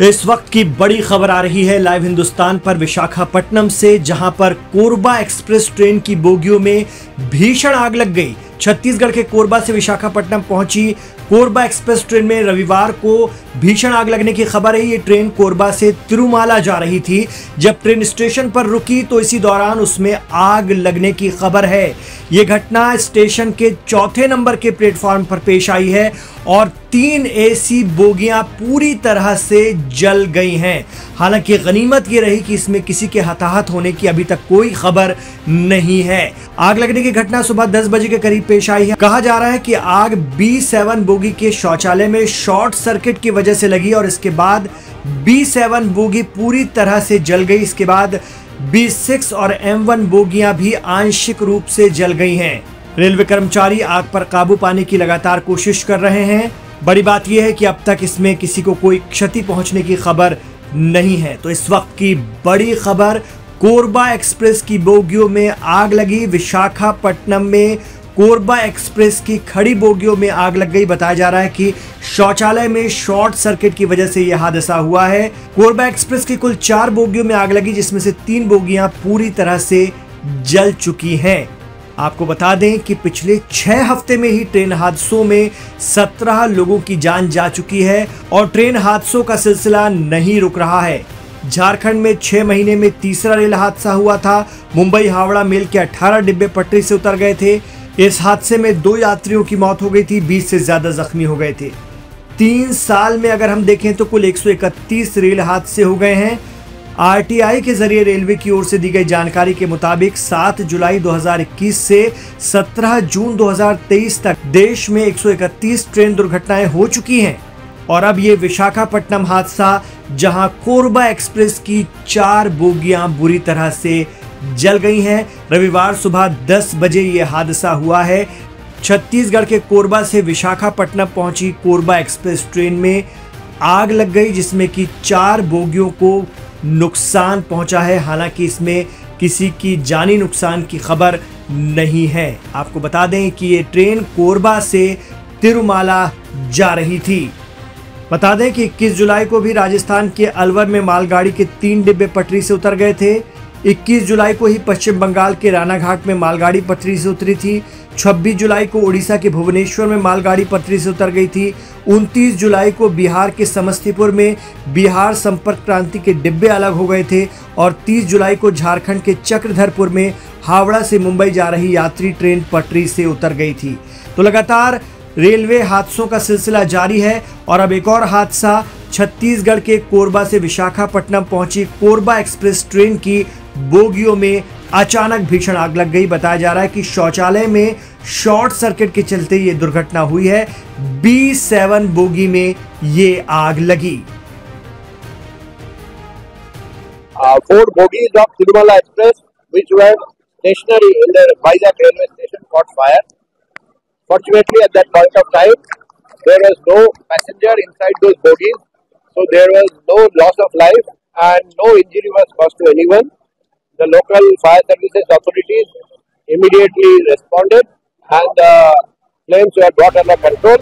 इस वक्त की बड़ी खबर आ रही है लाइव हिंदुस्तान पर विशाखापट्टनम से, जहाँ पर कोरबा एक्सप्रेस ट्रेन की बोगियों में भीषण आग लग गई। छत्तीसगढ़ के कोरबा से विशाखापट्टनम पहुँची कोरबा एक्सप्रेस ट्रेन में रविवार को भीषण आग लगने की खबर है ये ट्रेन कोरबा से तिरुमाला जा रही थी। जब ट्रेन स्टेशन पर रुकी तो इसी दौरान उसमें आग लगने की खबर है। ये घटना स्टेशन के चौथे नंबर के प्लेटफॉर्म पर पेश आई है और तीन एसी बोगियाँ पूरी तरह से जल गई हैं। हालाँकि गनीमत ये रही कि इसमें किसी के हताहत होने की अभी तक कोई खबर नहीं है। आग लगने की घटना सुबह 10 बजे के करीब पेश आई है। कहा जा रहा है कि आग बी सेवन बोगी के शौचालय में शॉर्ट सर्किट की वजह से लगी और इसके बाद बी सेवन बोगी पूरी तरह से जल गई। इसके बाद बी सिक्स और एम वन बोगियाँ भी आंशिक रूप से जल गई हैं। रेलवे कर्मचारी आग पर काबू पाने की लगातार कोशिश कर रहे हैं। बड़ी बात यह है कि अब तक इसमें किसी को कोई क्षति पहुँचने की खबर नहीं है। तो इस वक्त की बड़ी खबर, कोरबा एक्सप्रेस की बोगियों में आग लगी। विशाखापट्टनम में कोरबा एक्सप्रेस की खड़ी बोगियों में आग लग गई। बताया जा रहा है कि शौचालय में शॉर्ट सर्किट की वजह से यह हादसा हुआ है। कोरबा एक्सप्रेस की कुल चार बोगियों में आग लगी, जिसमें से तीन बोगियाँ पूरी तरह से जल चुकी हैं। आपको बता दें कि पिछले छह हफ़्ते में ही ट्रेन हादसों में सत्रह लोगों की जान जा चुकी है और ट्रेन हादसों का सिलसिला नहीं रुक रहा है। झारखंड में छह महीने में तीसरा रेल हादसा हुआ था। मुंबई हावड़ा मेल के 18 डिब्बे पटरी से उतर गए थे। इस हादसे में दो यात्रियों की मौत हो गई थी 20 से ज़्यादा जख्मी हो गए थे। तीन साल में अगर हम देखें तो कुल 131 रेल हादसे हो गए हैं। आरटीआई के ज़रिए रेलवे की ओर से दी गई जानकारी के मुताबिक 7 जुलाई 2021 से 17 जून 2023 तक देश में 131 ट्रेन दुर्घटनाएँ हो चुकी हैं। और अब ये विशाखापट्टनम हादसा, जहाँ कोरबा एक्सप्रेस की चार बोगियाँ बुरी तरह से जल गई हैं। रविवार सुबह 10 बजे ये हादसा हुआ है। छत्तीसगढ़ के कोरबा से विशाखापट्टनम पहुँची कोरबा एक्सप्रेस ट्रेन में आग लग गई, जिसमें कि चार बोगियों को नुकसान पहुँचा है। हालाँकि इसमें किसी की जानी नुकसान की खबर नहीं है। आपको बता दें कि ये ट्रेन कोरबा से तिरुमाला जा रही थी। बता दें कि 21 जुलाई को भी राजस्थान के अलवर में मालगाड़ी के तीन डिब्बे पटरी से उतर गए थे। 21 जुलाई को ही पश्चिम बंगाल के रानाघाट में मालगाड़ी पटरी से उतरी थी। 26 जुलाई को उड़ीसा के भुवनेश्वर में मालगाड़ी पटरी से उतर गई थी। 29 जुलाई को बिहार के समस्तीपुर में बिहार संपर्क क्रांति के डिब्बे अलग हो गए थे और 30 जुलाई को झारखंड के चक्रधरपुर में हावड़ा से मुंबई जा रही यात्री ट्रेन पटरी से उतर गई थी। तो लगातार रेलवे हादसों का सिलसिला जारी है और अब एक और हादसा, छत्तीसगढ़ के कोरबा से विशाखापट्टनम पहुँची कोरबा एक्सप्रेस ट्रेन की बोगियों में अचानक भीषण आग लग गई। बताया जा रहा है कि शौचालय में शॉर्ट सर्किट के चलते यह दुर्घटना हुई है। बी सेवन बोगी में ये आग लगी। Four bogie express which were stationary in दाइजैक railway station caught fire fortunately at that point of time there was no passenger inside those so there was no loss of life and no injury was caused to any the local fire services authorities immediately responded and uh, the flames were brought under control.